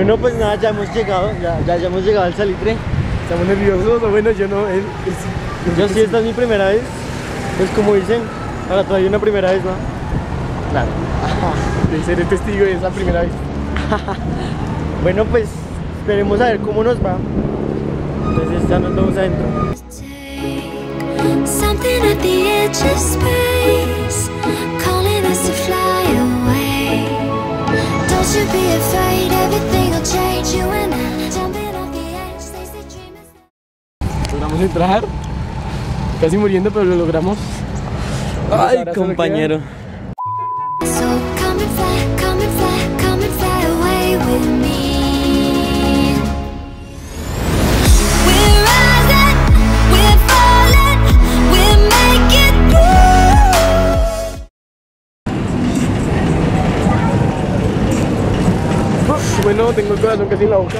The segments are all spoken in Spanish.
Bueno, pues nada, ya hemos llegado, ya, ya, ya hemos llegado al salitre. Estamos nerviosos, o bueno, yo no, él, él sí. Yo sí, esta es mi primera vez. Pues como dicen, para todavía una primera vez, ¿no? Claro. De ser el testigo de esa primera vez. Bueno, pues esperemos a ver cómo nos va. Entonces ya nos vamos adentro. Take something at the edge of space, calling us to fly away. Don't you be afraid, entrar. Casi muriendo, pero lo logramos. Ay, ahora compañero. Bueno, tengo el corazón casi en la boca.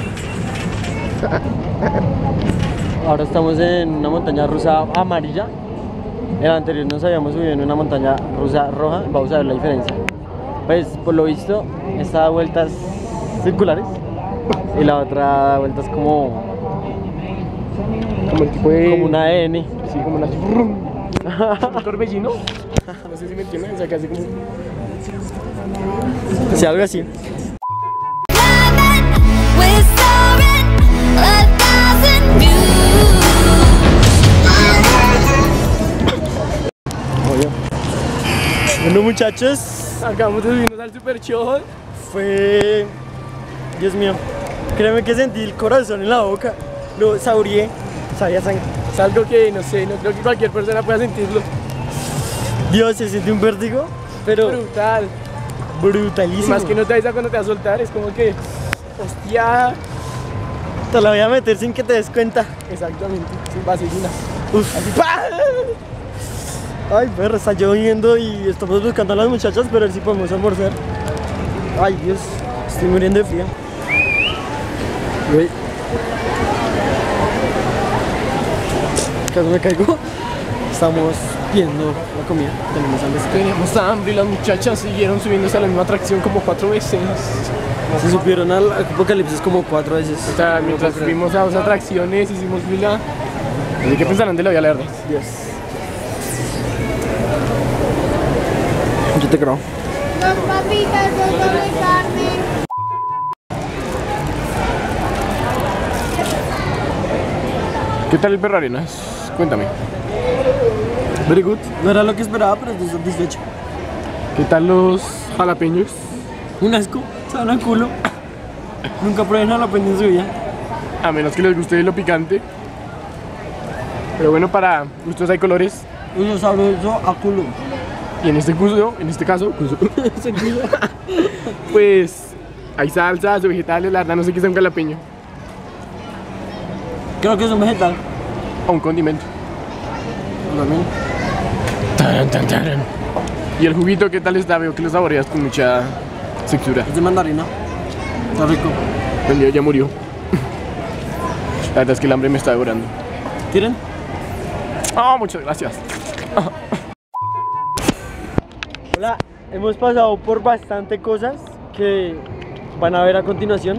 Ahora estamos en una montaña rusa amarilla. En la anterior nos habíamos subido en una montaña rusa roja. Vamos a ver la diferencia. Pues por lo visto, esta da vueltas circulares y la otra da vueltas como, Como el tipo de. como una N. Sí, como una. Un torbellino. No sé si me entienden, o sea, casi como. Sí, algo así. Bueno muchachos, Acabamos de subirnos al super show. fue... Dios mío, créeme que sentí el corazón en la boca. Lo saboreé, sabía sangre. Es algo que no sé, no creo que cualquier persona pueda sentirlo. Dios, se siente un vértigo, pero Brutal. Y brutalísimo. más que no te avisa cuando te va a soltar, es como que. Hostia. Te la voy a meter sin que te des cuenta. Exactamente, sin vaselina. Uf. Así, ¡pa! Ay, perro, está lloviendo y estamos buscando a las muchachas, pero a ver si podemos almorzar. Ay, Dios, estoy muriendo de frío. Uy. Casi me caigo. Estamos viendo la comida. Tenemos hambre. Teníamos hambre y las muchachas siguieron subiéndose a la misma atracción como cuatro veces. Se supieron al apocalipsis como cuatro veces. O sea, mientras fuimos a dos atracciones, hicimos fila. Así que pensarán de la vida, la verdad. Dios. Yo te creo. Los papitas de doble carne. ¿Qué tal el perro arenas? Cuéntame. Very good. No era lo que esperaba, pero estoy satisfecho. ¿Qué tal los jalapeños? Un asco, saben a culo. Nunca probé jalapeño en su vida. A menos que les guste lo picante. Pero bueno, para gustos hay colores. Uno sabroso a culo. Y en este caso, en este caso, pues hay salsas vegetales, la verdad no sé qué sea un jalapeño. Creo que es un vegetal. O un condimento. Taran. Y el juguito, ¿qué tal está? Veo que lo saboreas con mucha textura. Es de mandarina. Está rico. El mío ya murió. La verdad es que el hambre me está devorando. ¿Quieren? Ah, muchas gracias. Hemos pasado por bastante cosas que van a ver a continuación.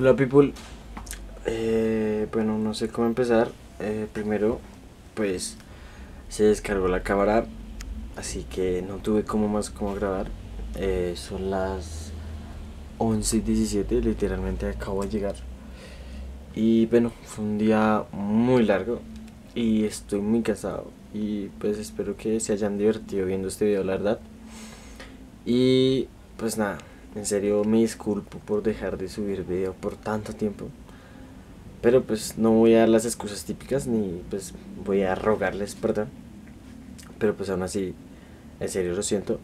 Hola people, Eh, bueno no sé cómo empezar. Eh, primero pues se descargó la cámara, así que no tuve como más cómo grabar. Eh, son las 11 y 17, literalmente acabo de llegar. Y bueno, fue un día muy largo y estoy muy cansado. Y pues espero que se hayan divertido viendo este video, la verdad. Y pues nada, en serio me disculpo por dejar de subir video por tanto tiempo. Pero pues no voy a dar las excusas típicas ni pues voy a rogarles perdón. Pero pues aún así, en serio lo siento.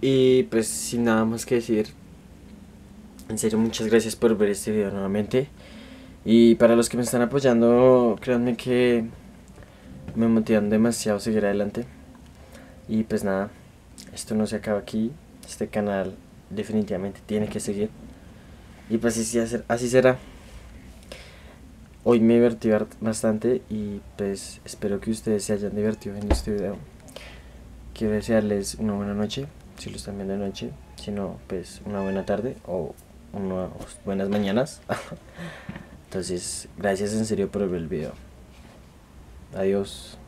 Y pues sin nada más que decir, en serio muchas gracias por ver este video nuevamente. Y para los que me están apoyando, créanme que me motivan demasiado seguir adelante. Y pues nada, esto no se acaba aquí. Este canal definitivamente tiene que seguir. Y pues así, así será. Hoy me divertí bastante y pues espero que ustedes se hayan divertido en este video. Quiero desearles una buena noche, si lo están viendo de noche, si no, pues una buena tarde o unas buenas mañanas. Entonces, gracias en serio por ver el video. Adiós.